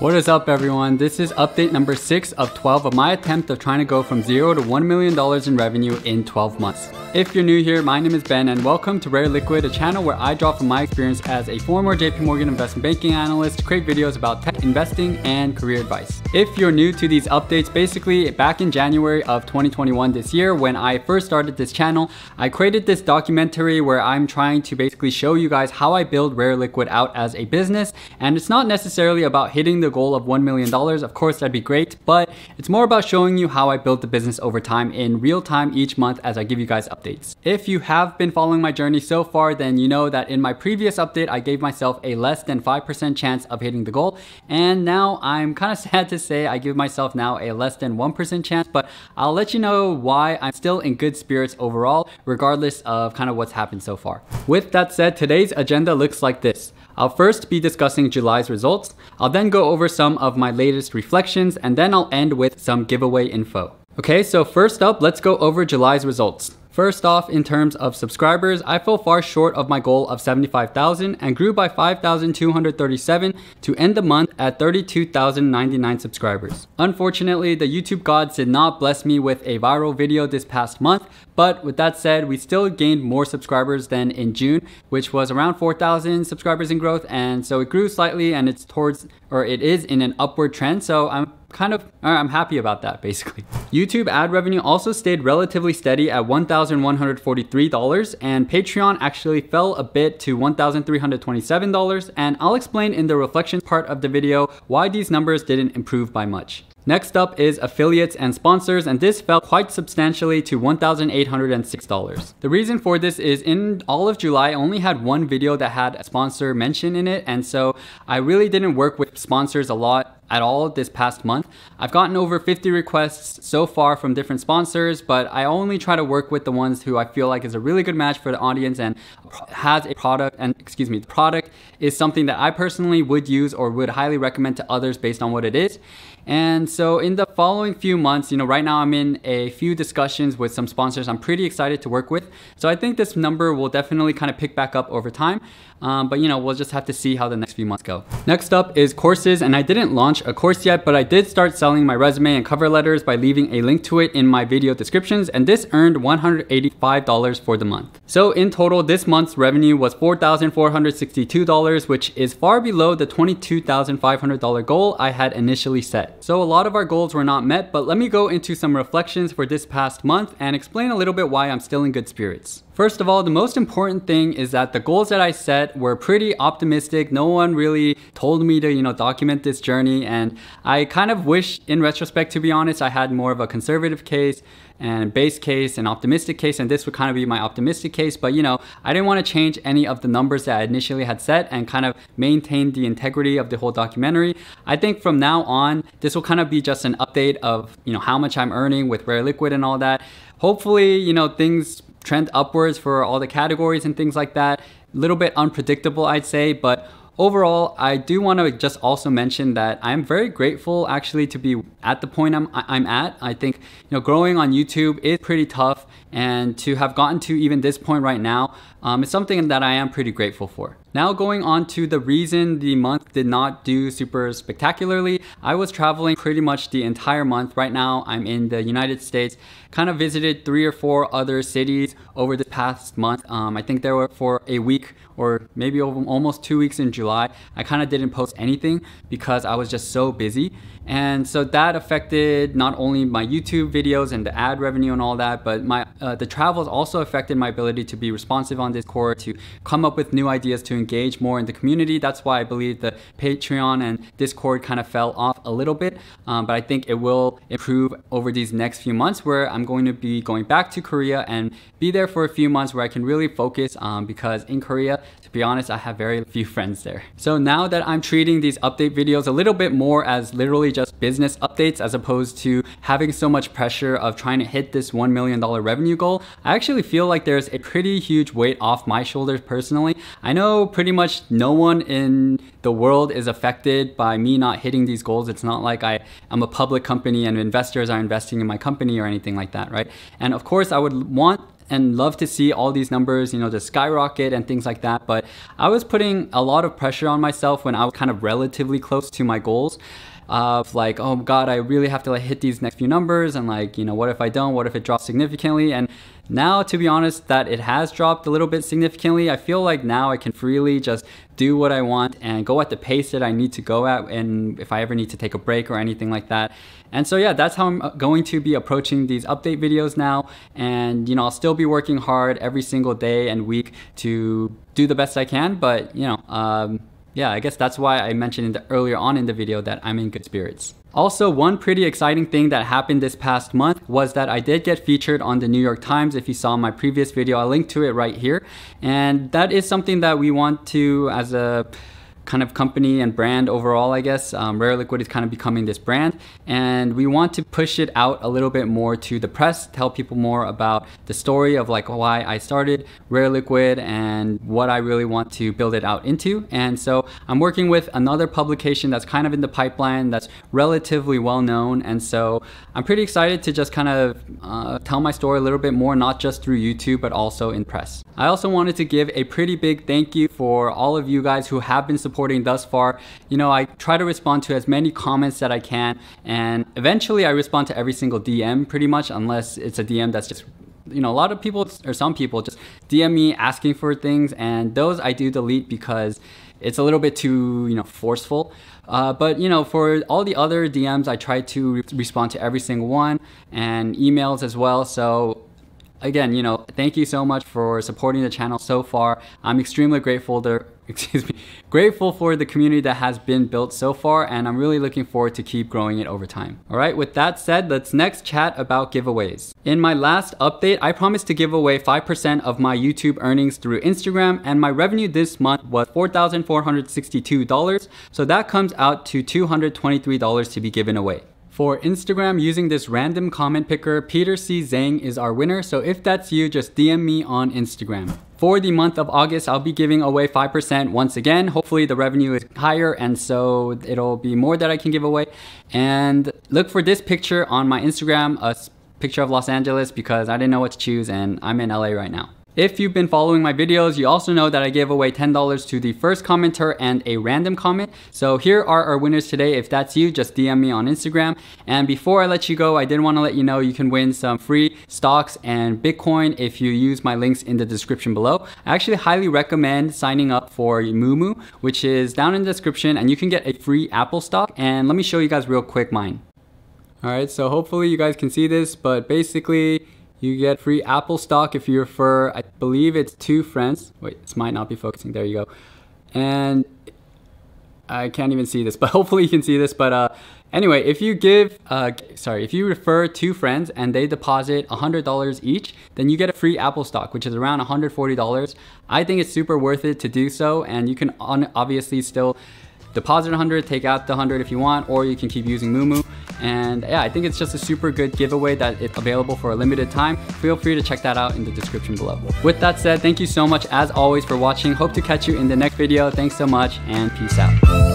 What is up everyone? This is update number 6 of 12 of my attempt of trying to go from 0 to $1 million in revenue in 12 months. If you're new here, my name is Ben and welcome to Rare Liquid, a channel where I draw from my experience as a former JP Morgan investment banking analyst to create videos about tech investing and career advice. If you're new to these updates, basically back in January of 2021 this year when I first started this channel, I created this documentary where I'm trying to basically show you guys how I build Rare Liquid out as a business and it's not necessarily about hitting the goal of $1 million. Of course, that'd be great, but it's more about showing you how I built the business over time in real time each month as I give you guys updates. If you have been following my journey so far, then you know that in my previous update, I gave myself a less than 5% chance of hitting the goal. And now I'm kind of sad to say I give myself now a less than 1% chance, but I'll let you know why I'm still in good spirits overall, regardless of kind of what's happened so far. With that said, today's agenda looks like this. I'll first be discussing July's results, I'll then go over some of my latest reflections, and then I'll end with some giveaway info. Okay, so first up, let's go over July's results. First off, in terms of subscribers, I fell far short of my goal of 75,000 and grew by 5,237 to end the month at 32,099 subscribers. Unfortunately, the YouTube gods did not bless me with a viral video this past month, but with that said, we still gained more subscribers than in June, which was around 4,000 subscribers in growth. And so it grew slightly and it's towards, or it is in an upward trend. So I'm kind of, I'm happy about that basically. YouTube ad revenue also stayed relatively steady at $1,143 and Patreon actually fell a bit to $1,327 and I'll explain in the reflections part of the video why these numbers didn't improve by much. Next up is affiliates and sponsors, and this fell quite substantially to $1,806. The reason for this is in all of July, I only had one video that had a sponsor mention in it, and so I really didn't work with sponsors a lot at all this past month. I've gotten over 50 requests so far from different sponsors, but I only try to work with the ones who I feel like is a really good match for the audience and has a product and excuse me, the product is something that I personally would use or would highly recommend to others based on what it is. And so in the following few months, you know, right now I'm in a few discussions with some sponsors I'm pretty excited to work with. So I think this number will definitely kind of pick back up over time. Um, but you know, we'll just have to see how the next few months go. Next up is courses, and I didn't launch a course yet, but I did start selling my resume and cover letters by leaving a link to it in my video descriptions, and this earned $185 for the month. So in total, this month's revenue was $4,462, which is far below the $22,500 goal I had initially set. So a lot of our goals were not met, but let me go into some reflections for this past month and explain a little bit why I'm still in good spirits. First of all, the most important thing is that the goals that I set were pretty optimistic. No one really told me to, you know, document this journey. And I kind of wish, in retrospect, to be honest, I had more of a conservative case and base case and optimistic case and this would kind of be my optimistic case but you know I didn't want to change any of the numbers that I initially had set and kind of maintain the integrity of the whole documentary I think from now on this will kind of be just an update of you know how much I'm earning with rare liquid and all that hopefully you know things trend upwards for all the categories and things like that. A little bit unpredictable, I'd say, but overall, I do want to just also mention that I'm very grateful actually to be at the point I'm, I'm at. I think, you know, growing on YouTube is pretty tough and to have gotten to even this point right now um, is something that I am pretty grateful for. Now going on to the reason the month did not do super spectacularly, I was traveling pretty much the entire month. Right now I'm in the United States, kind of visited three or four other cities over the past month. Um, I think there were for a week or maybe almost two weeks in July. I kind of didn't post anything because I was just so busy. And so that affected not only my YouTube videos and the ad revenue and all that, but my uh, the travels also affected my ability to be responsive on Discord, to come up with new ideas to engage more in the community. That's why I believe the Patreon and Discord kind of fell off a little bit, um, but I think it will improve over these next few months where I'm going to be going back to Korea and be there for a few months where I can really focus um, because in Korea, to be honest, I have very few friends there. So now that I'm treating these update videos a little bit more as literally just business updates as opposed to having so much pressure of trying to hit this $1 million revenue goal, I actually feel like there's a pretty huge weight off my shoulders personally. I know pretty much no one in the world is affected by me not hitting these goals. It's not like I am a public company and investors are investing in my company or anything like that, right? And of course, I would want and love to see all these numbers, you know, just skyrocket and things like that. But I was putting a lot of pressure on myself when I was kind of relatively close to my goals of like, oh God, I really have to like hit these next few numbers and like, you know, what if I don't? What if it drops significantly? And now, to be honest, that it has dropped a little bit significantly, I feel like now I can freely just do what I want and go at the pace that I need to go at and if I ever need to take a break or anything like that. And so yeah, that's how I'm uh, going to be approaching these update videos now. And you know, I'll still be working hard every single day and week to do the best I can, but you know, um, yeah, I guess that's why I mentioned the, earlier on in the video that I'm in good spirits. Also, one pretty exciting thing that happened this past month was that I did get featured on the New York Times. If you saw my previous video, I'll link to it right here. And that is something that we want to, as a kind of company and brand overall, I guess. Um, Rare Liquid is kind of becoming this brand, and we want to push it out a little bit more to the press, tell people more about the story of like why I started Rare Liquid and what I really want to build it out into. And so I'm working with another publication that's kind of in the pipeline that's relatively well known, and so I'm pretty excited to just kind of uh, tell my story a little bit more, not just through YouTube, but also in press. I also wanted to give a pretty big thank you for all of you guys who have been supporting supporting thus far. You know, I try to respond to as many comments that I can, and eventually I respond to every single DM pretty much, unless it's a DM that's just you know, a lot of people or some people just DM me asking for things, and those I do delete because it's a little bit too, you know, forceful. Uh, but you know, for all the other DMs, I try to re respond to every single one and emails as well. So again, you know, thank you so much for supporting the channel so far. I'm extremely grateful to, excuse me, grateful for the community that has been built so far, and I'm really looking forward to keep growing it over time. All right, with that said, let's next chat about giveaways. In my last update, I promised to give away 5% of my YouTube earnings through Instagram, and my revenue this month was $4,462, so that comes out to $223 to be given away. For Instagram, using this random comment picker, Peter C. Zhang is our winner. So if that's you, just DM me on Instagram. For the month of August, I'll be giving away 5% once again. Hopefully the revenue is higher and so it'll be more that I can give away. And look for this picture on my Instagram, a picture of Los Angeles because I didn't know what to choose and I'm in LA right now. If you've been following my videos, you also know that I gave away $10 to the first commenter and a random comment. So here are our winners today. If that's you, just DM me on Instagram. And before I let you go, I did want to let you know you can win some free stocks and Bitcoin if you use my links in the description below. I actually highly recommend signing up for Moomoo, which is down in the description and you can get a free Apple stock. And let me show you guys real quick mine. All right, so hopefully you guys can see this, but basically you get free Apple stock if you refer, I believe it's two friends. Wait, this might not be focusing. There you go. And I can't even see this, but hopefully you can see this. But uh, anyway, if you give, uh, sorry, if you refer two friends and they deposit $100 each, then you get a free Apple stock, which is around $140. I think it's super worth it to do so. And you can obviously still deposit 100, take out the 100 if you want, or you can keep using Moomoo. And yeah, I think it's just a super good giveaway that it's available for a limited time. Feel free to check that out in the description below. With that said, thank you so much as always for watching. Hope to catch you in the next video. Thanks so much and peace out.